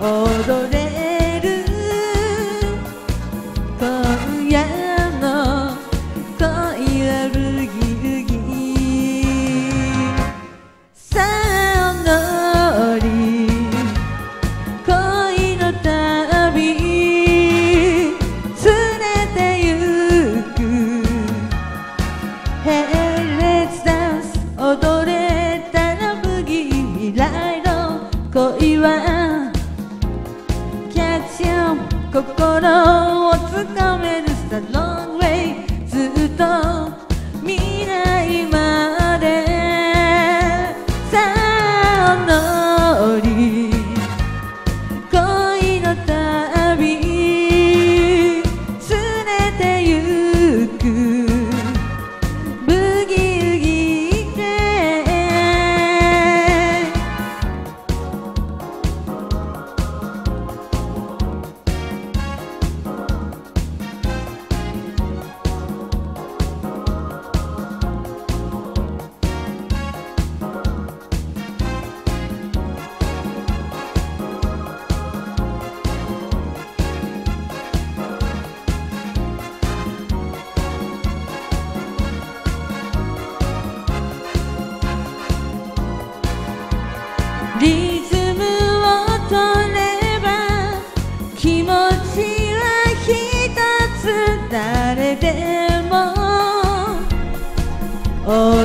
踊れ心をつかめる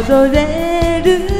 踊れる